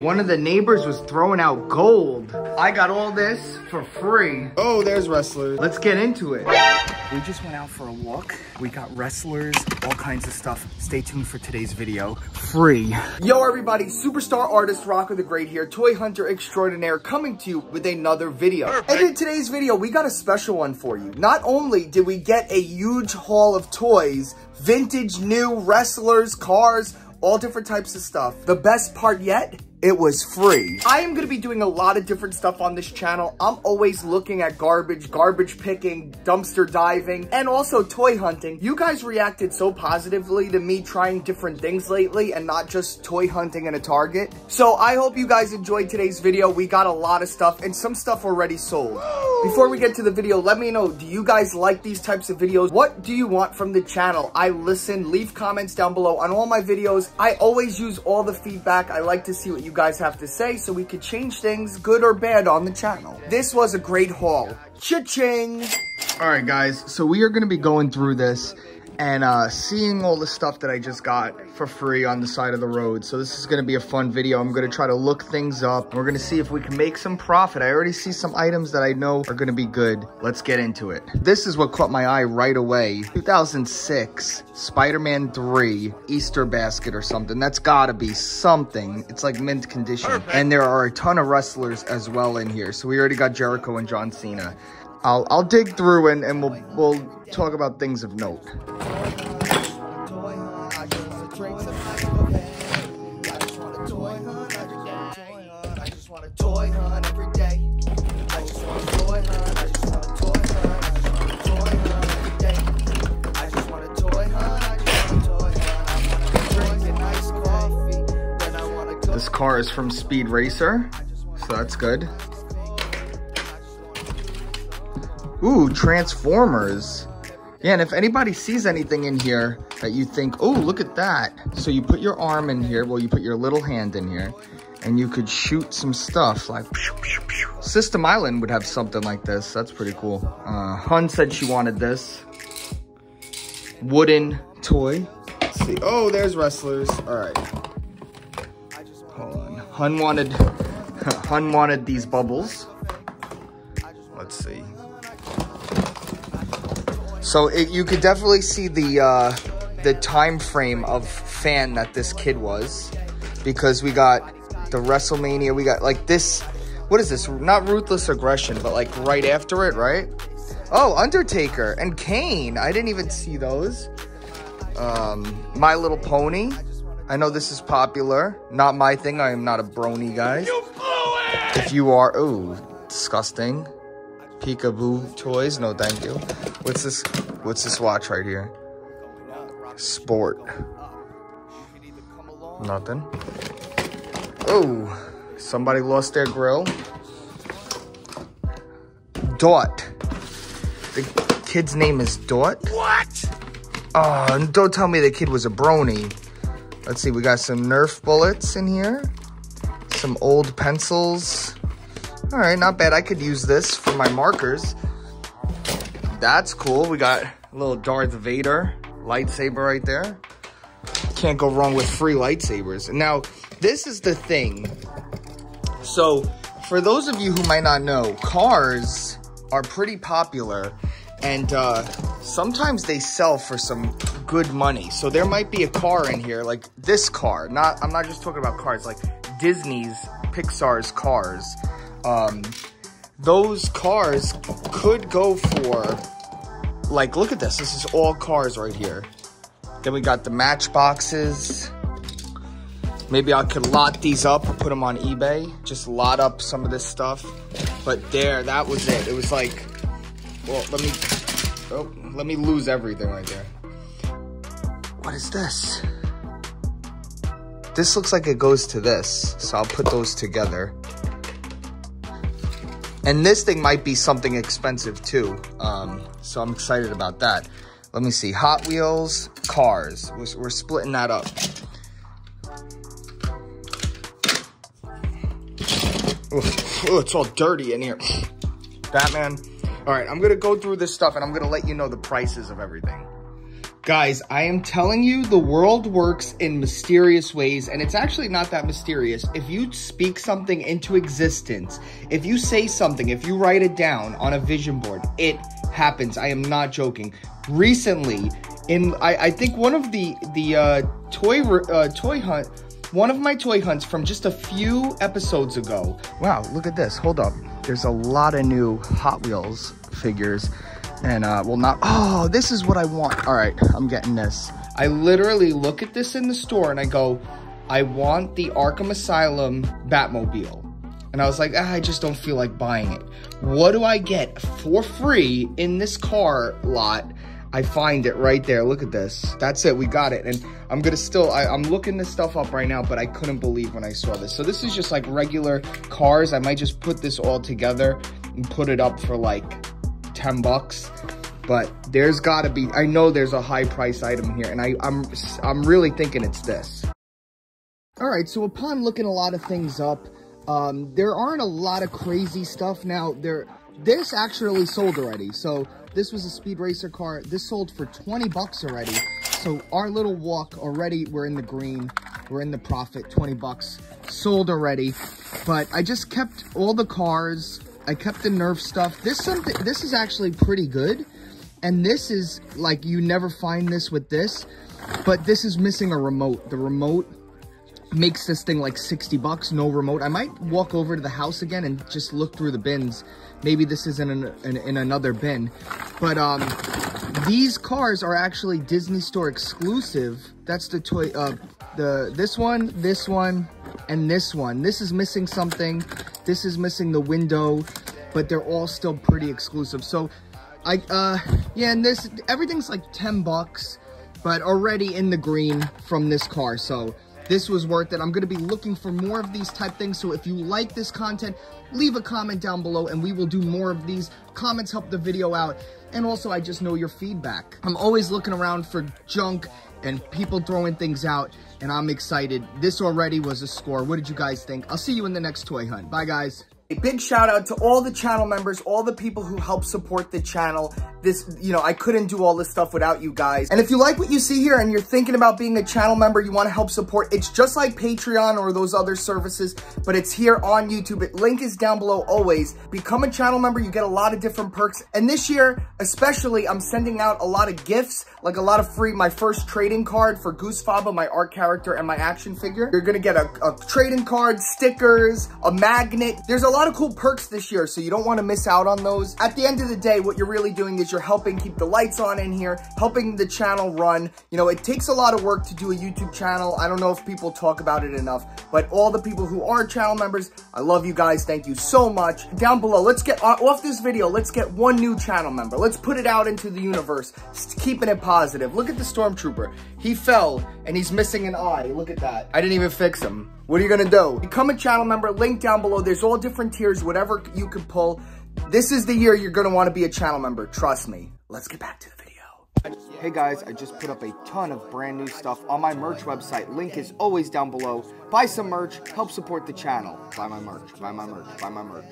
One of the neighbors was throwing out gold. I got all this for free. Oh, there's wrestlers. Let's get into it. We just went out for a walk. We got wrestlers, all kinds of stuff. Stay tuned for today's video. Free. Yo, everybody, superstar artist Rocco the Great here, toy hunter extraordinaire, coming to you with another video. Perfect. And in today's video, we got a special one for you. Not only did we get a huge haul of toys, vintage, new, wrestlers, cars, all different types of stuff. The best part yet it was free. I am going to be doing a lot of different stuff on this channel. I'm always looking at garbage, garbage picking, dumpster diving, and also toy hunting. You guys reacted so positively to me trying different things lately and not just toy hunting in a Target. So I hope you guys enjoyed today's video. We got a lot of stuff and some stuff already sold. Before we get to the video, let me know, do you guys like these types of videos? What do you want from the channel? I listen, leave comments down below on all my videos. I always use all the feedback. I like to see what you guys have to say so we could change things, good or bad, on the channel. This was a great haul. Cha-ching! All right, guys, so we are to be going through this and uh, seeing all the stuff that I just got for free on the side of the road. So this is going to be a fun video. I'm going to try to look things up. We're going to see if we can make some profit. I already see some items that I know are going to be good. Let's get into it. This is what caught my eye right away. 2006 Spider-Man 3 Easter basket or something. That's got to be something. It's like mint condition. Perfect. And there are a ton of wrestlers as well in here. So we already got Jericho and John Cena. I'll I'll dig through and, and we'll we'll talk about things of note. This car is from Speed Racer, so that's good. Ooh, Transformers. Yeah, and if anybody sees anything in here that you think, oh, look at that. So you put your arm in here, well, you put your little hand in here, and you could shoot some stuff like pew, pew, pew. System Island would have something like this. That's pretty cool. Uh, Hun said she wanted this. Wooden toy. Let's see. Oh, there's wrestlers. All right. Hun wanted, Hun wanted these bubbles. Let's see. So it, you could definitely see the uh, the time frame of fan that this kid was, because we got the WrestleMania. We got like this. What is this? Not ruthless aggression, but like right after it, right? Oh, Undertaker and Kane. I didn't even see those. Um, My Little Pony. I know this is popular. Not my thing. I am not a brony, guys. You if you are, oh, disgusting. Peekaboo toys. No, thank you. What's this? What's this watch right here? Sport. Nothing. Oh, somebody lost their grill. Dot. The kid's name is Dot. What? Oh, don't tell me the kid was a brony. Let's see, we got some Nerf bullets in here. Some old pencils. All right, not bad. I could use this for my markers. That's cool. We got a little Darth Vader lightsaber right there. Can't go wrong with free lightsabers. Now, this is the thing. So, for those of you who might not know, cars are pretty popular and uh, sometimes they sell for some good money. So there might be a car in here, like this car. Not, I'm not just talking about cars, like Disney's, Pixar's cars um, those cars could go for, like, look at this. This is all cars right here. Then we got the matchboxes. Maybe I could lot these up, put them on eBay. Just lot up some of this stuff. But there, that was it. It was like, well, let me, oh, let me lose everything right there. What is this? This looks like it goes to this. So I'll put those together. And this thing might be something expensive too. Um, so I'm excited about that. Let me see. Hot Wheels, cars. We're, we're splitting that up. Oh, it's all dirty in here. Batman. All right, I'm to go through this stuff and I'm to let you know the prices of everything. Guys, I am telling you, the world works in mysterious ways, and it's actually not that mysterious. If you speak something into existence, if you say something, if you write it down on a vision board, it happens. I am not joking. Recently, in I, I think one of the the uh, toy uh, toy hunt, one of my toy hunts from just a few episodes ago. Wow, look at this. Hold up. There's a lot of new Hot Wheels figures and uh, well not, oh, this is what I want. All right, I'm getting this. I literally look at this in the store and I go, I want the Arkham Asylum Batmobile. And I was like, ah, I just don't feel like buying it. What do I get for free in this car lot? I find it right there. Look at this. That's it. We got it. And I'm going to still, I, am looking this stuff up right now, but I couldn't believe when I saw this. So this is just like regular cars. I might just put this all together and put it up for like 10 bucks but there's gotta be i know there's a high price item here and i i'm i'm really thinking it's this. All right so upon looking a lot of things up um there aren't a lot of crazy stuff. Now there this actually sold already. So this was a speed racer car. This sold for 20 bucks already. So our little walk already we're in the green. We're in the profit. 20 bucks sold already. But i just kept all the cars I kept the Nerf stuff. This something. This is actually pretty good. And this is, like, you never find this with this. But this is missing a remote. The remote makes this thing like 60 bucks, no remote. I might walk over to the house again and just look through the bins. Maybe this is in, an, in, in another bin. But um, these cars are actually Disney Store exclusive. That's the toy, uh, the this one, this one, and this one. This is missing something. This is missing the window, but they're all still pretty exclusive. So I, uh, yeah, and this, everything's like 10 bucks, but already in the green from this car. So this was worth it. I'm going to be looking for more of these type things. So if you like this content, leave a comment down below and we will do more of these. Comments help the video out. And also, I just know your feedback. I'm always looking around for junk and people throwing things out, and I'm excited. This already was a score. What did you guys think? I'll see you in the next toy hunt. Bye, guys. A big shout out to all the channel members, all the people who help support the channel. This, you know, I couldn't do all this stuff without you guys. And if you like what you see here and you're thinking about being a channel member, you want to help support, it's just like Patreon or those other services, but it's here on YouTube. It, link is down below always. Become a channel member, you get a lot of different perks. And this year, especially, I'm sending out a lot of gifts, like a lot of free, my first trading card for Goose Faba, my art character, and my action figure. You're gonna get a, a trading card, stickers, a magnet. There's a lot of cool perks this year, so you don't want to miss out on those. At the end of the day, what you're really doing is you're helping keep the lights on in here, helping the channel run. You know, it takes a lot of work to do a YouTube channel. I don't know if people talk about it enough, but all the people who are channel members, I love you guys. Thank you so much. Down below, let's get uh, off this video. Let's get one new channel member. Let's put it out into the universe, keeping it positive. Look at the Stormtrooper. He fell and he's missing an eye. Look at that. I didn't even fix him. What are you gonna do? Become a channel member, link down below. There's all different tiers, whatever you can pull. This is the year you're gonna wanna be a channel member, trust me. Let's get back to the video. Hey guys, I just put up a ton of brand new stuff on my merch website. Link is always down below. Buy some merch, help support the channel. Buy my merch, buy my merch, buy my merch.